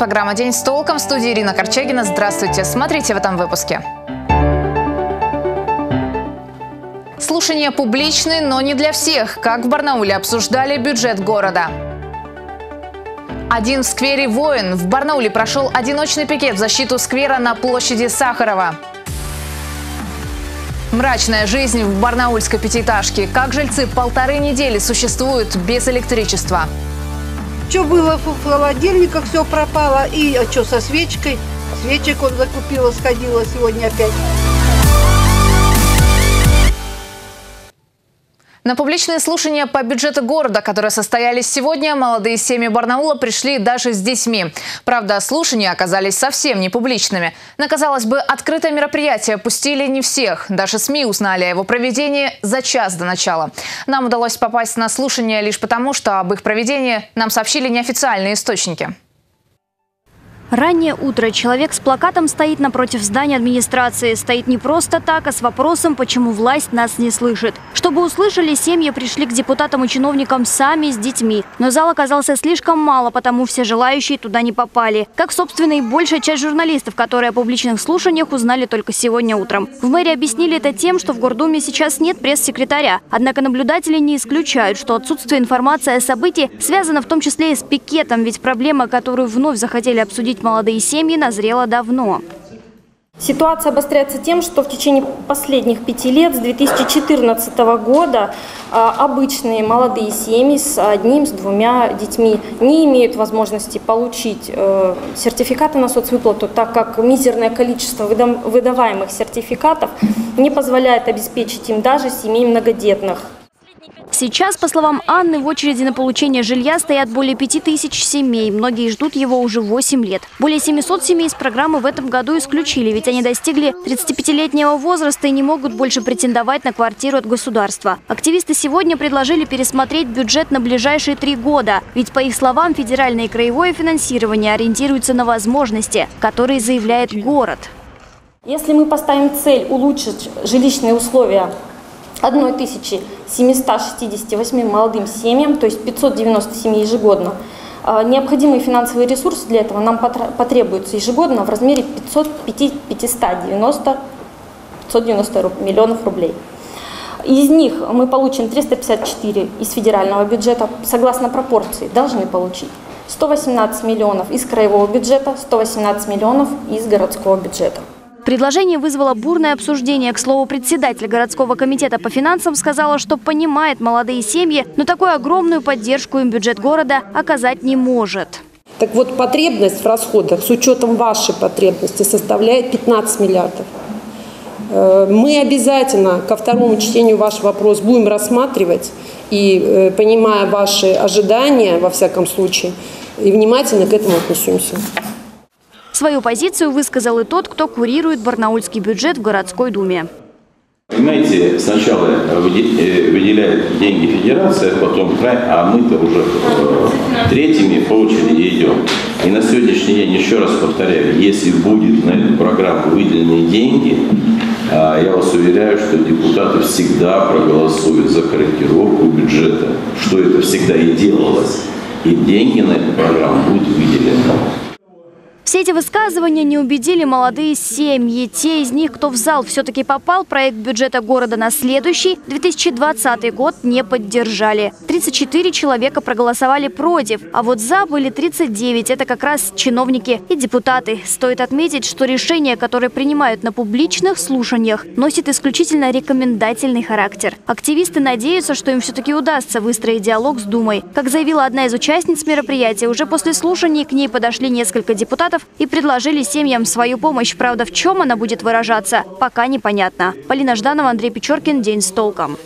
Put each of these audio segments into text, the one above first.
Программа «День с толком» в студии Ирина Корчагина. Здравствуйте. Смотрите в этом выпуске. Слушания публичные, но не для всех. Как в Барнауле обсуждали бюджет города. Один в сквере «Воин». В Барнауле прошел одиночный пикет в защиту сквера на площади Сахарова. Мрачная жизнь в барнаульской пятиэтажке. Как жильцы полторы недели существуют без электричества. Что было в холодильниках, все пропало. И а что со свечкой? Свечек он закупила, сходила сегодня опять. На публичные слушания по бюджету города, которые состоялись сегодня, молодые семьи Барнаула пришли даже с детьми. Правда, слушания оказались совсем не публичными. На, казалось бы, открытое мероприятие пустили не всех. Даже СМИ узнали о его проведении за час до начала. Нам удалось попасть на слушания лишь потому, что об их проведении нам сообщили неофициальные источники. Раннее утро. Человек с плакатом стоит напротив здания администрации. Стоит не просто так, а с вопросом, почему власть нас не слышит. Чтобы услышали, семьи пришли к депутатам и чиновникам сами с детьми. Но зал оказался слишком мало, потому все желающие туда не попали. Как, собственно, и большая часть журналистов, которые о публичных слушаниях узнали только сегодня утром. В мэрии объяснили это тем, что в Гордуме сейчас нет пресс-секретаря. Однако наблюдатели не исключают, что отсутствие информации о событии связано в том числе и с пикетом, ведь проблема, которую вновь захотели обсудить молодые семьи назрела давно. Ситуация обостряется тем, что в течение последних пяти лет, с 2014 года, а, обычные молодые семьи с одним, с двумя детьми не имеют возможности получить э, сертификаты на соцвыплату, так как мизерное количество выдаваемых сертификатов не позволяет обеспечить им даже семей многодетных. Сейчас, по словам Анны, в очереди на получение жилья стоят более 5000 семей. Многие ждут его уже 8 лет. Более 700 семей из программы в этом году исключили, ведь они достигли 35-летнего возраста и не могут больше претендовать на квартиру от государства. Активисты сегодня предложили пересмотреть бюджет на ближайшие три года. Ведь, по их словам, федеральное и краевое финансирование ориентируется на возможности, которые заявляет город. Если мы поставим цель улучшить жилищные условия 1768 молодым семьям, то есть 590 семей ежегодно. А, необходимый финансовый ресурс для этого нам потребуется ежегодно в размере 500, 590, 590 миллионов рублей. Из них мы получим 354 из федерального бюджета, согласно пропорции, должны получить 118 миллионов из краевого бюджета, 118 миллионов из городского бюджета. Предложение вызвало бурное обсуждение. К слову, председатель городского комитета по финансам сказала, что понимает молодые семьи, но такую огромную поддержку им бюджет города оказать не может. Так вот, потребность в расходах с учетом вашей потребности составляет 15 миллиардов. Э, мы обязательно ко второму чтению ваш вопрос будем рассматривать и, э, понимая ваши ожидания, во всяком случае, и внимательно к этому отнесемся. Свою позицию высказал и тот, кто курирует барнаульский бюджет в городской думе. Понимаете, сначала э, выделяет деньги федерация, потом край, а мы-то уже э, третьими по очереди идем. И на сегодняшний день, еще раз повторяю, если будет на эту программу выделены деньги, а, я вас уверяю, что депутаты всегда проголосуют за корректировку бюджета, что это всегда и делалось. И деньги на эту программу будут выделены. Все эти высказывания не убедили молодые семьи. Те из них, кто в зал все-таки попал, проект бюджета города на следующий, 2020 год, не поддержали. 34 человека проголосовали против, а вот за были 39. Это как раз чиновники и депутаты. Стоит отметить, что решения, которые принимают на публичных слушаниях, носят исключительно рекомендательный характер. Активисты надеются, что им все-таки удастся выстроить диалог с Думой. Как заявила одна из участниц мероприятия, уже после слушаний к ней подошли несколько депутатов, депутатов и предложили семьям свою помощь. Правда, в чем она будет выражаться, пока непонятно. Полина Жданова, Андрей Печоркин. День с толком.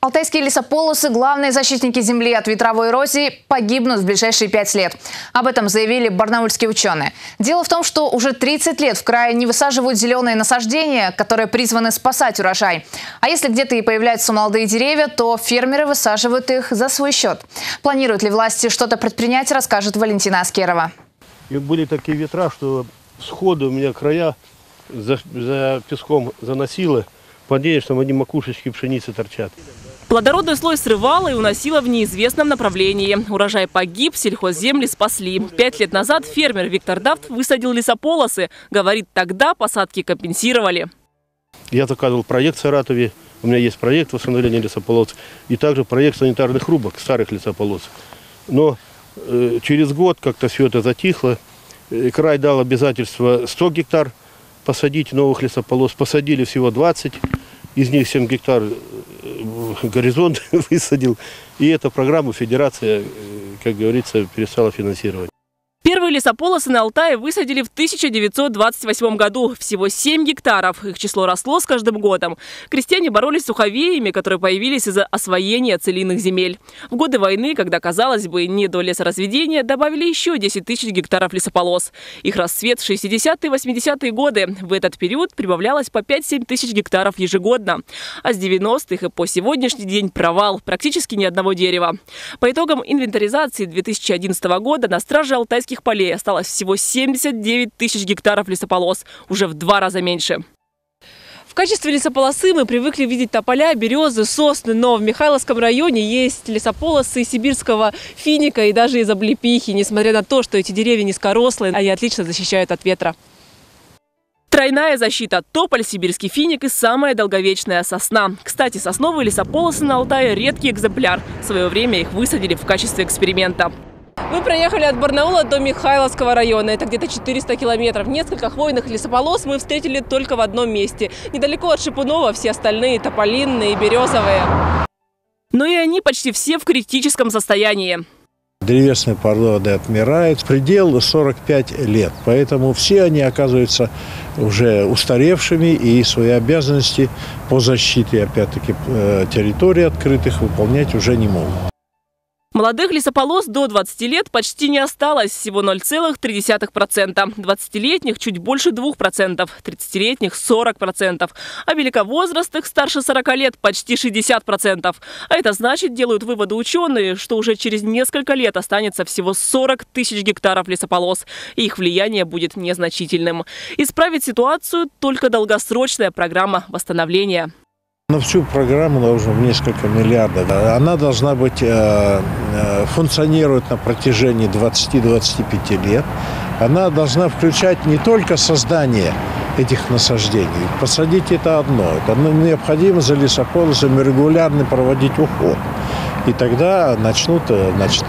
Алтайские лесополосы, главные защитники земли от ветровой эрозии, погибнут в ближайшие пять лет. Об этом заявили барнаульские ученые. Дело в том, что уже 30 лет в крае не высаживают зеленые насаждения, которые призваны спасать урожай. А если где-то и появляются молодые деревья, то фермеры высаживают их за свой счет. Планируют ли власти что-то предпринять, расскажет Валентина Аскерова. И были такие ветра, что сходу у меня края за, за песком заносило. Понятно, что одни макушечки пшеницы торчат. Плодородный слой срывало и уносило в неизвестном направлении. Урожай погиб, сельхозземли спасли. Пять лет назад фермер Виктор Дафт высадил лесополосы. Говорит, тогда посадки компенсировали. Я заказывал проект в Саратове. У меня есть проект восстановления лесополос. И также проект санитарных рубок старых лесополос. Но через год как-то все это затихло. Э, край дал обязательство 100 гектар посадить новых лесополос. Посадили всего 20. Из них 7 гектар горизонт высадил. И эту программу федерация, как говорится, перестала финансировать. Первые лесополосы на Алтае высадили в 1928 году. Всего 7 гектаров. Их число росло с каждым годом. Крестьяне боролись с суховеями, которые появились из-за освоения целинных земель. В годы войны, когда, казалось бы, не до лесоразведения, добавили еще 10 тысяч гектаров лесополос. Их расцвет в 60-е и 80-е годы. В этот период прибавлялось по 5-7 тысяч гектаров ежегодно. А с 90-х и по сегодняшний день провал. Практически ни одного дерева. По итогам инвентаризации 2011 года на страже Алтайских лесных полей осталось всего 79 тысяч гектаров лесополос, уже в два раза меньше. В качестве лесополосы мы привыкли видеть тополя, березы, сосны, но в Михайловском районе есть лесополосы сибирского финика и даже из облепихи, несмотря на то, что эти деревья низкорослые, они отлично защищают от ветра. Тройная защита – тополь, сибирский финик и самая долговечная сосна. Кстати, сосновые лесополосы на Алтае – редкий экземпляр. В свое время их высадили в качестве эксперимента. Мы проехали от Барнаула до Михайловского района. Это где-то 400 километров. Несколько хвойных лесополос мы встретили только в одном месте. Недалеко от Шипунова все остальные тополинные березовые. Но и они почти все в критическом состоянии. Древесные породы отмирают. Предел 45 лет. Поэтому все они оказываются уже устаревшими и свои обязанности по защите, опять-таки, э, территорий открытых выполнять уже не могут. Молодых лесополос до 20 лет почти не осталось, всего 0,3%. 20-летних чуть больше 2%, 30-летних 40%, а великовозрастных старше 40 лет почти 60%. А это значит, делают выводы ученые, что уже через несколько лет останется всего 40 тысяч гектаров лесополос, и их влияние будет незначительным. Исправить ситуацию только долгосрочная программа восстановления. На всю программу нужно несколько миллиардов. Она должна быть, э, э, функционировать на протяжении 20-25 лет. Она должна включать не только создание этих насаждений. Посадить это одно. Это необходимо за лесополосами регулярно проводить уход. И тогда начнут, э, значит,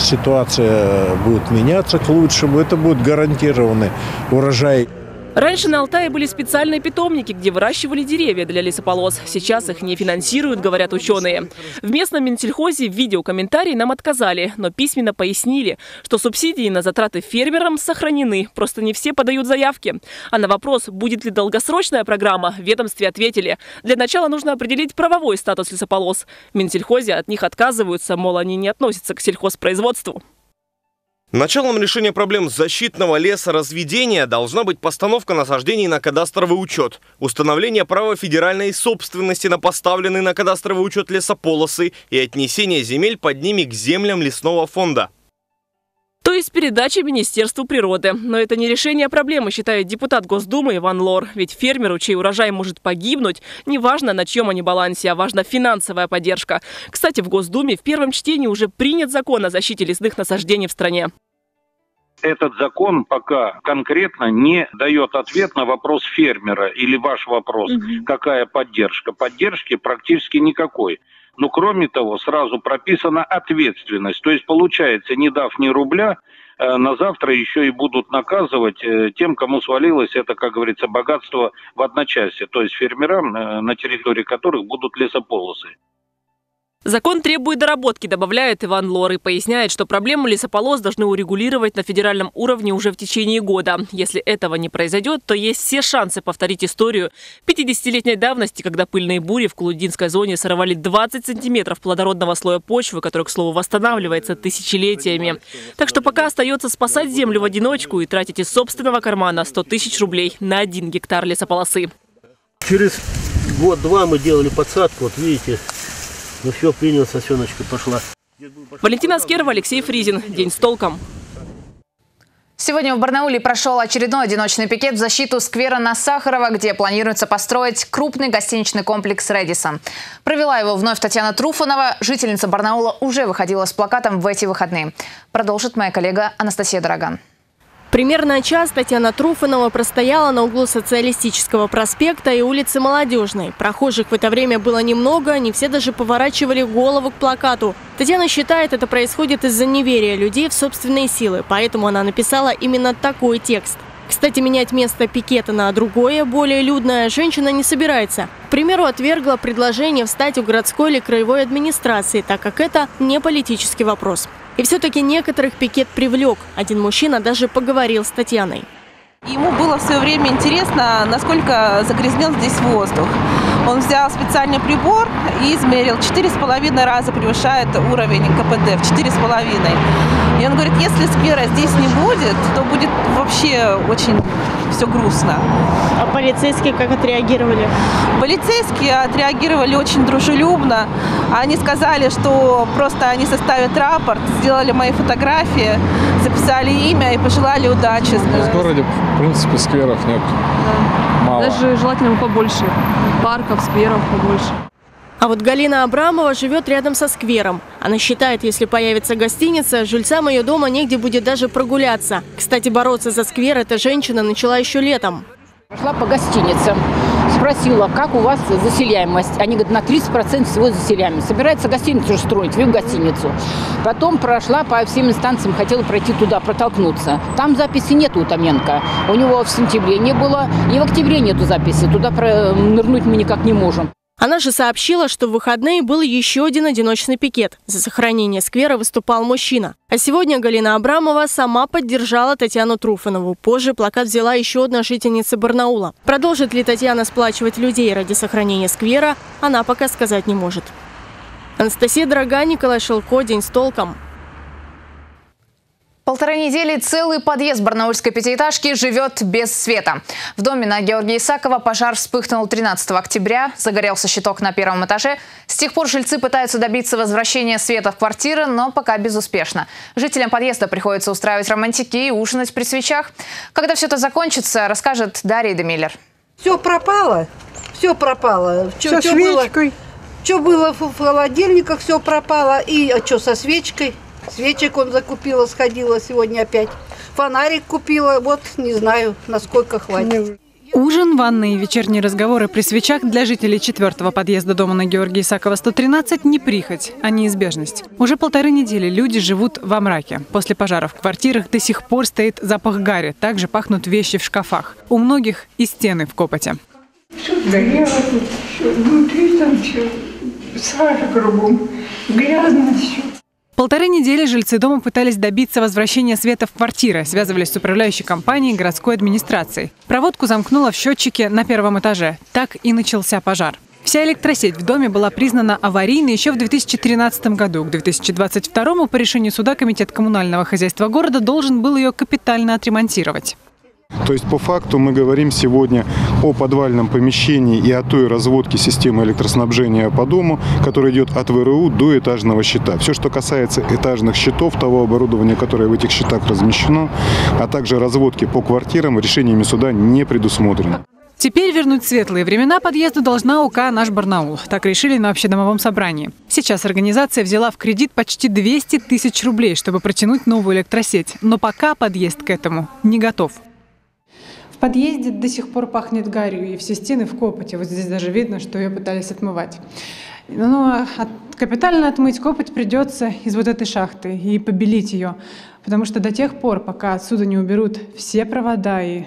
ситуация будет меняться к лучшему. Это будет гарантированный урожай. Раньше на Алтае были специальные питомники, где выращивали деревья для лесополос. Сейчас их не финансируют, говорят ученые. В местном Минсельхозе в видеокомментарии нам отказали, но письменно пояснили, что субсидии на затраты фермерам сохранены, просто не все подают заявки. А на вопрос, будет ли долгосрочная программа, в ведомстве ответили. Для начала нужно определить правовой статус лесополос. В Минсельхозе от них отказываются, мол, они не относятся к сельхозпроизводству. Началом решения проблем защитного лесоразведения должна быть постановка насаждений на кадастровый учет, установление права федеральной собственности на поставленный на кадастровый учет лесополосы и отнесение земель под ними к землям лесного фонда. То есть передача Министерству природы. Но это не решение проблемы, считает депутат Госдумы Иван Лор. Ведь фермеру, чей урожай может погибнуть, неважно на чьем они балансе, а важна финансовая поддержка. Кстати, в Госдуме в первом чтении уже принят закон о защите лесных насаждений в стране этот закон пока конкретно не дает ответ на вопрос фермера или ваш вопрос, угу. какая поддержка. Поддержки практически никакой. Но кроме того, сразу прописана ответственность. То есть получается, не дав ни рубля, э, на завтра еще и будут наказывать э, тем, кому свалилось это, как говорится, богатство в одночасье, то есть фермерам, э, на территории которых будут лесополосы. Закон требует доработки, добавляет Иван Лор и поясняет, что проблему лесополос должны урегулировать на федеральном уровне уже в течение года. Если этого не произойдет, то есть все шансы повторить историю 50-летней давности, когда пыльные бури в Кулудинской зоне сорвали 20 сантиметров плодородного слоя почвы, который, к слову, восстанавливается тысячелетиями. Так что пока остается спасать землю в одиночку и тратить из собственного кармана 100 тысяч рублей на один гектар лесополосы. Через год-два мы делали подсадку, вот видите, ну все, принял, сосеночка пошла. Валентина Аскерова, Алексей Фризин. День с толком. Сегодня в Барнауле прошел очередной одиночный пикет в защиту сквера на Сахарова, где планируется построить крупный гостиничный комплекс «Редисон». Провела его вновь Татьяна Труфанова. Жительница Барнаула уже выходила с плакатом в эти выходные. Продолжит моя коллега Анастасия Дороган. Примерно час Татьяна Труфанова простояла на углу Социалистического проспекта и улицы Молодежной. Прохожих в это время было немного, не все даже поворачивали голову к плакату. Татьяна считает, это происходит из-за неверия людей в собственные силы, поэтому она написала именно такой текст. Кстати, менять место пикета на другое, более людное, женщина не собирается. К примеру, отвергла предложение встать у городской или краевой администрации, так как это не политический вопрос. И все-таки некоторых пикет привлек. Один мужчина даже поговорил с Татьяной. Ему было в свое время интересно, насколько загрязнен здесь воздух. Он взял специальный прибор и измерил. Четыре с половиной раза превышает уровень КПД в четыре с половиной. И он говорит, если сквера здесь не будет, то будет вообще очень все грустно. А полицейские как отреагировали? Полицейские отреагировали очень дружелюбно. Они сказали, что просто они составят рапорт, сделали мои фотографии, записали имя и пожелали удачи. В городе, в принципе, скверов нет. Да. Мало. Даже желательно побольше. Парков, скверов побольше. А вот Галина Абрамова живет рядом со сквером. Она считает, если появится гостиница, жильцам ее дома негде будет даже прогуляться. Кстати, бороться за сквер эта женщина начала еще летом. Пошла по гостиницам, спросила, как у вас заселяемость. Они говорят, на 30% всего заселяем. Собирается гостиницу строить, в гостиницу. Потом прошла по всем инстанциям, хотела пройти туда, протолкнуться. Там записи нет у Томенко. У него в сентябре не было, и в октябре нету записи. Туда нырнуть мы никак не можем. Она же сообщила, что в выходные был еще один одиночный пикет. За сохранение сквера выступал мужчина. А сегодня Галина Абрамова сама поддержала Татьяну Труфанову. Позже плакат взяла еще одна жительница Барнаула. Продолжит ли Татьяна сплачивать людей ради сохранения сквера, она пока сказать не может. Анастасия Дорога, Николай Шелко. День с толком. Полторы недели целый подъезд барнаульской пятиэтажки живет без света. В доме на Георгия Исакова пожар вспыхнул 13 октября. Загорелся щиток на первом этаже. С тех пор жильцы пытаются добиться возвращения света в квартиры, но пока безуспешно. Жителям подъезда приходится устраивать романтики и ужинать при свечах. Когда все это закончится, расскажет Дарья Демиллер. Все пропало. Все пропало. Со что свечкой. Было, что было в холодильниках, все пропало. И а что со свечкой? Свечек он закупила, сходила сегодня опять. Фонарик купила, вот не знаю, насколько хватит. Ужин, ванны и вечерние разговоры при свечах для жителей четвертого подъезда дома на Георгия Исакова 113 не прихоть, а неизбежность. Уже полторы недели люди живут во мраке. После пожара в квартирах до сих пор стоит запах гари. Также пахнут вещи в шкафах. У многих и стены в копоте. Все горело тут, все внутри там все, сажа кругом, грязно все. Полторы недели жильцы дома пытались добиться возвращения света в квартиры, связывались с управляющей компанией городской администрацией. Проводку замкнуло в счетчике на первом этаже. Так и начался пожар. Вся электросеть в доме была признана аварийной еще в 2013 году. К 2022 по решению суда Комитет коммунального хозяйства города должен был ее капитально отремонтировать. То есть по факту мы говорим сегодня о подвальном помещении и о той разводке системы электроснабжения по дому, которая идет от ВРУ до этажного щита. Все, что касается этажных щитов, того оборудования, которое в этих щитах размещено, а также разводки по квартирам, решениями суда не предусмотрено. Теперь вернуть светлые времена подъезду должна УК «Наш Барнаул». Так решили на общедомовом собрании. Сейчас организация взяла в кредит почти 200 тысяч рублей, чтобы протянуть новую электросеть. Но пока подъезд к этому не готов. Подъезде до сих пор пахнет гарью, и все стены в копоте. Вот здесь даже видно, что ее пытались отмывать. Но ну, а от, капитально отмыть копоть придется из вот этой шахты и побелить ее. Потому что до тех пор, пока отсюда не уберут все провода и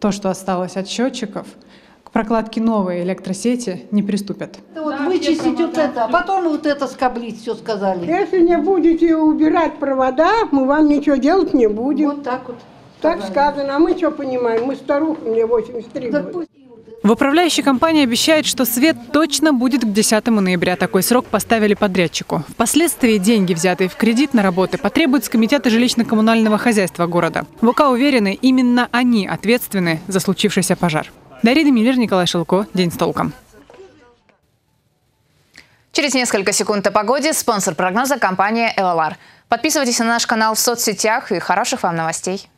то, что осталось от счетчиков, к прокладке новой электросети не приступят. Это вот да, вычистить вот это, а потом вот это скоблить, все сказали. Если не будете убирать провода, мы вам ничего делать не будем. Вот так вот. Так сказано. А мы что понимаем? Мы старуха, мне 83 года. В управляющей компании обещают, что свет точно будет к 10 ноября. Такой срок поставили подрядчику. Впоследствии деньги, взятые в кредит на работы, потребуют с Комитета жилищно-коммунального хозяйства города. В УК уверены, именно они ответственны за случившийся пожар. Дарья Демиллер, Николай Шелко. День с толком. Через несколько секунд о погоде. Спонсор прогноза – компания «Элалар». Подписывайтесь на наш канал в соцсетях и хороших вам новостей.